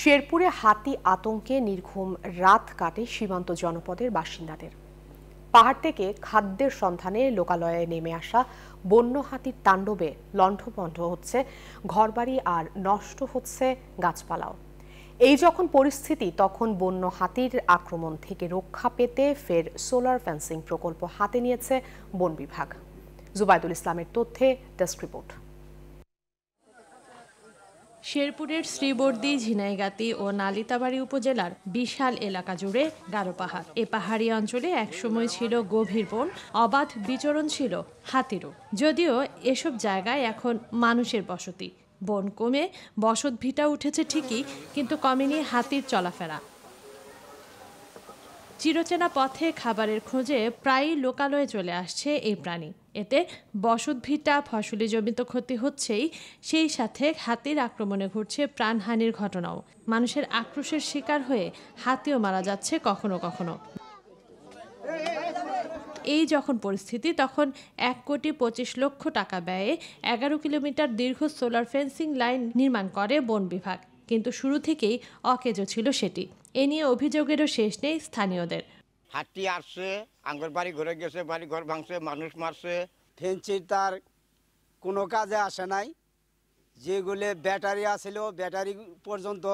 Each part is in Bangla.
শেরপুরে হাতি আতঙ্কে নির্ঘুম রাত কাটে সীমান্ত জনপদের বাসিন্দাদের। পাহাড় থেকে খাদ্যের সন্ধানে লোকালয়ে নেমে আসা বন্য হাতির তাণ্ডবে লণ্ঠপণ্ঠ হচ্ছে ঘরবাড়ি আর নষ্ট হচ্ছে গাছপালাও। এই যখন পরিস্থিতি, তখন বন্য হাতির আক্রমণ থেকে রক্ষা পেতে ফের সোলার ফেন্সিং প্রকল্প হাতে নিয়েছে বন বিভাগ। জুবাইদুল ইসলামের তথ্যে ডেস্ক রিপোর্ট। শেরপুরের শ্রীবর্দী ঝিনাইগাতি ও নালিতাবাড়ি উপজেলার বিশাল এলাকা জুড়ে গারো পাহাড়। এ পাহাড়ি অঞ্চলে একসময় ছিল গভীর বন, অবাধ বিচরণ ছিল হাতিরও। যদিও এসব জায়গায় এখন মানুষের বসতি। বন কমে বসত ভিটা উঠেছে ঠিকই, কিন্তু কমেনি হাতির চলাফেরা। চিরচেনা পথে খাবারের খোঁজে প্রায়ই লোকালয়ে চলে আসছে এই প্রাণী। এতে বসতভিটা ফসলি জমিত ক্ষতি হচ্ছেই, সেই সাথে হাতির আক্রমণে ঘটছে প্রাণহানির ঘটনাও। মানুষের আক্রোশের শিকার হয়ে হাতিও মারা যাচ্ছে কখনো কখনো। এই যখন পরিস্থিতি, তখন এক কোটি পঁচিশ লক্ষ টাকা ব্যয়ে এগারো কিলোমিটার দীর্ঘ সোলার ফেন্সিং লাইন নির্মাণ করে বন বিভাগ। কিন্তু শুরু থেকেই অকেজো ছিল সেটি। এ নিয়ে অভিযোগেরও শেষ নেই স্থানীয়দের। হাতি আসছে আঙ্গুর বাড়ি ঘুরে গেছে বাড়ি ঘর ভাঙছে মানুষ মারছে। ফেঞ্চি তার কোনো কাজে আসে নাই। যেগুলো ব্যাটারি আছিল ব্যাটারি পর্যন্ত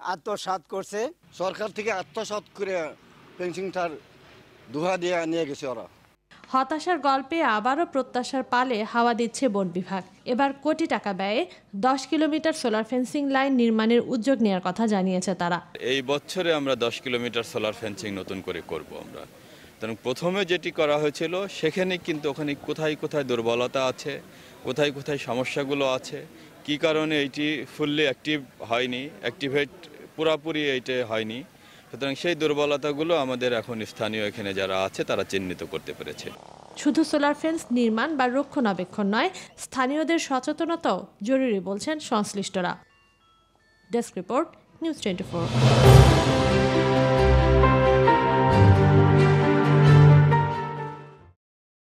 আত্মসাত করছে। সরকার থেকে আত্মসাত করে পেন্সিংটার দুহা দিয়ে নিয়ে গেছে ওরা। হতাশার গল্পে আবারও প্রত্যাশার পালে হাওয়া দিচ্ছে বন বিভাগ। এবার কোটি টাকা ব্যয়ে দশ কিলোমিটার সোলার ফেন্সিং লাইন নির্মাণের উদ্যোগ নেওয়ার কথা জানিয়েছে তারা। এই বছরে আমরা দশ কিলোমিটার সোলার ফেন্সিং নতুন করে করব আমরা। কারণ প্রথমে যেটি করা হয়েছিল, সেখানে কিন্তু ওখানে কোথায় কোথায় দুর্বলতা আছে, কোথায় কোথায় সমস্যাগুলো আছে, কি কারণে এইটি ফুললি অ্যাক্টিভ হয়নি অ্যাক্টিভেট পুরাপুরি এইটা হয়নি সুতরাং সেই দুর্বলতাগুলো আমাদের এখন স্থানীয় এখানে যারা আছে, তারা চিহ্নিত করতে পেরেছে। শুধু সোলার ফেন্স নির্মাণ বা রক্ষণাবেক্ষণ নয়, স্থানীয়দের সচেতনতাও জরুরি বলছেন সংশ্লিষ্টরা। Desk report, news twenty